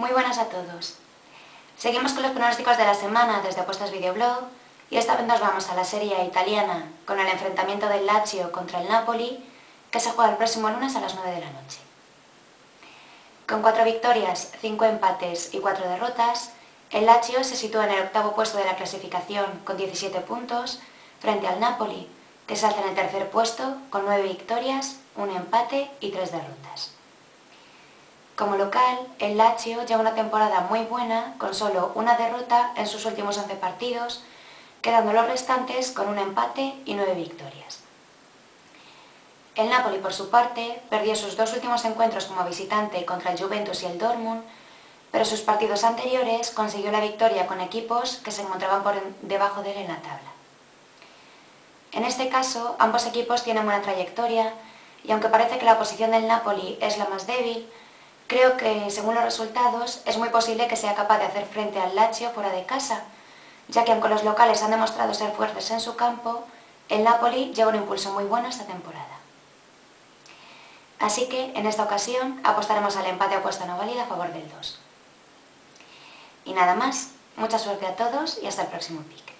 Muy buenas a todos. Seguimos con los pronósticos de la semana desde Apuestas Videoblog y esta vez nos vamos a la Serie italiana con el enfrentamiento del Lazio contra el Napoli que se juega el próximo lunes a las 9 de la noche. Con cuatro victorias, cinco empates y cuatro derrotas, el Lazio se sitúa en el octavo puesto de la clasificación con 17 puntos frente al Napoli, que se alza en el tercer puesto con nueve victorias, un empate y tres derrotas. Como local, el Lazio lleva una temporada muy buena con solo una derrota en sus últimos 11 partidos, quedando los restantes con un empate y nueve victorias. El Napoli, por su parte, perdió sus dos últimos encuentros como visitante contra el Juventus y el Dortmund, pero sus partidos anteriores consiguió la victoria con equipos que se encontraban por debajo de él en la tabla. En este caso, ambos equipos tienen buena trayectoria y aunque parece que la posición del Napoli es la más débil, Creo que, según los resultados, es muy posible que sea capaz de hacer frente al Lazio fuera de casa, ya que aunque los locales han demostrado ser fuertes en su campo, el Napoli lleva un impulso muy bueno esta temporada. Así que, en esta ocasión, apostaremos al empate apuesta no válida a favor del 2. Y nada más, mucha suerte a todos y hasta el próximo pick.